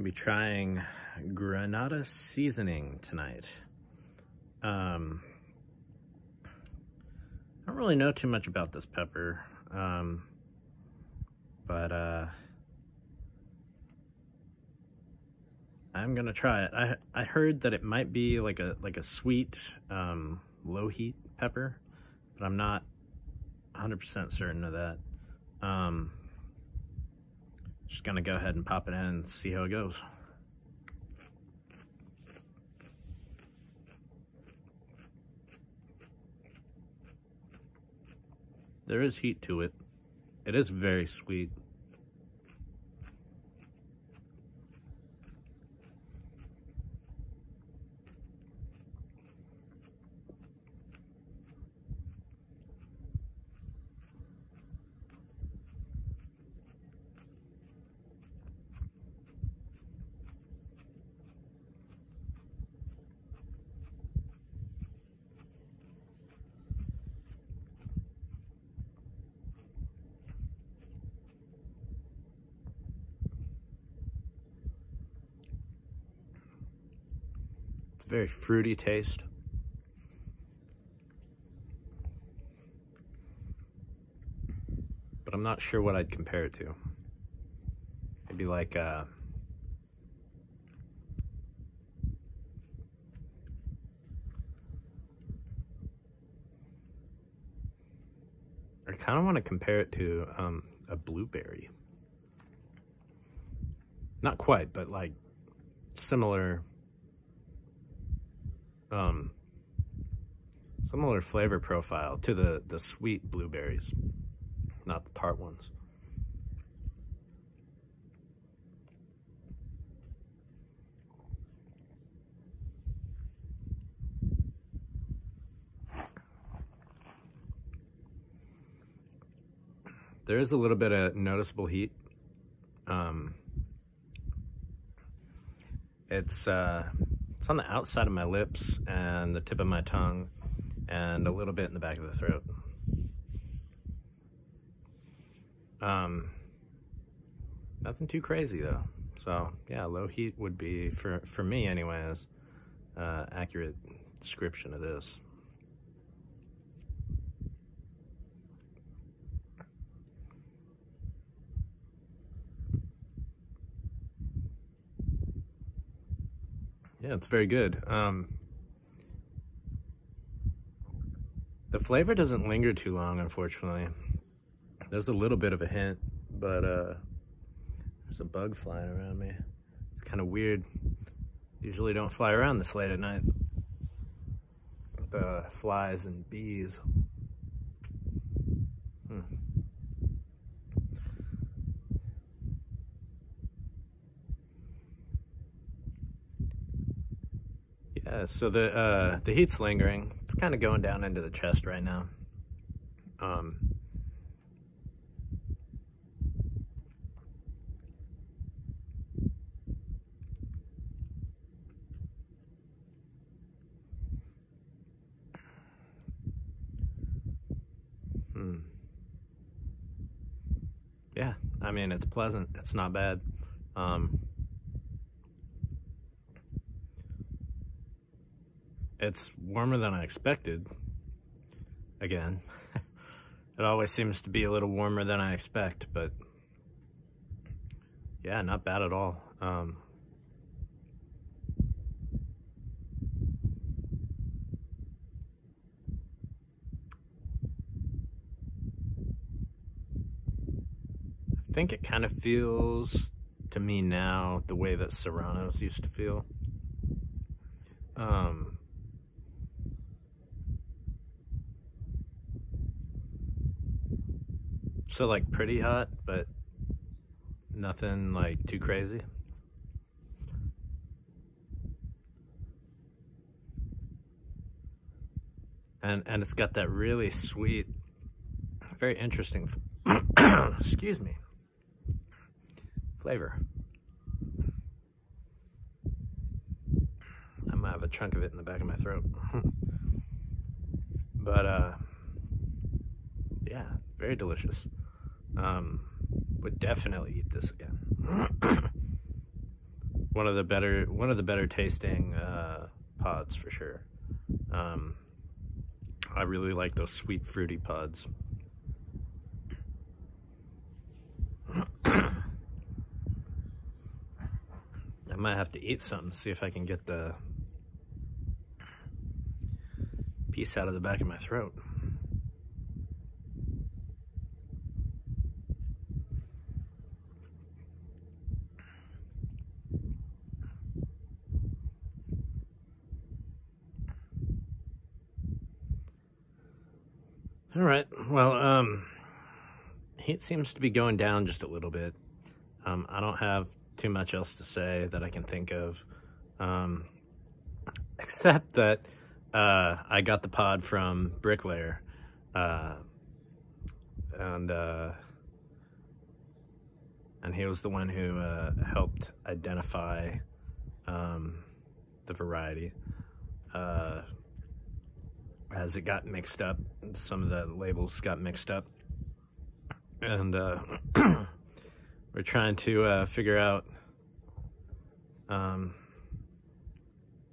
gonna be trying Grenada seasoning tonight. Um, I don't really know too much about this pepper, um, but uh, I'm gonna try it. I I heard that it might be like a like a sweet um, low heat pepper, but I'm not 100% certain of that. Um, just gonna go ahead and pop it in and see how it goes. There is heat to it. It is very sweet. Very fruity taste. But I'm not sure what I'd compare it to. Maybe like uh I kind of want to compare it to um, a blueberry. Not quite, but like similar um, similar flavor profile to the, the sweet blueberries, not the tart ones. There is a little bit of noticeable heat. Um, it's uh, it's on the outside of my lips and the tip of my tongue and a little bit in the back of the throat. Um, nothing too crazy though. So yeah, low heat would be for for me anyways, uh, accurate description of this. Yeah, it's very good. Um, the flavor doesn't linger too long, unfortunately. There's a little bit of a hint, but uh, there's a bug flying around me. It's kind of weird. Usually don't fly around this late at night. The flies and bees. Hmm. Yeah, so the uh, the heat's lingering. It's kind of going down into the chest right now. Um, hmm. Yeah, I mean it's pleasant. It's not bad. Um, it's warmer than I expected. Again, it always seems to be a little warmer than I expect, but yeah, not bad at all. Um, I think it kind of feels to me now the way that Serranos used to feel. Um, So like pretty hot, but nothing like too crazy. And and it's got that really sweet, very interesting, excuse me, flavor. I might have a chunk of it in the back of my throat. but uh yeah, very delicious. Um, would definitely eat this again. one of the better one of the better tasting uh, pods for sure. Um, I really like those sweet fruity pods. I might have to eat something, see if I can get the piece out of the back of my throat. All right. Well, um, heat seems to be going down just a little bit. Um, I don't have too much else to say that I can think of, um, except that uh, I got the pod from Bricklayer, uh, and uh, and he was the one who uh, helped identify um, the variety. As it got mixed up. Some of the labels got mixed up. And uh, we're trying to uh, figure out um,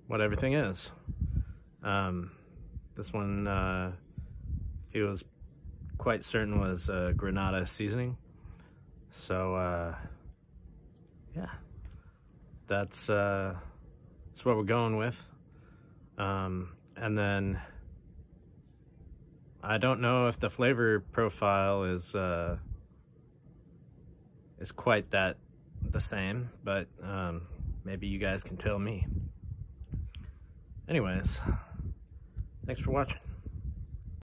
what everything is. Um, this one, uh, he was quite certain was uh, Grenada seasoning. So, uh, yeah, that's, uh, that's what we're going with. Um, and then I don't know if the flavor profile is uh, is quite that the same, but um, maybe you guys can tell me. Anyways, thanks for watching.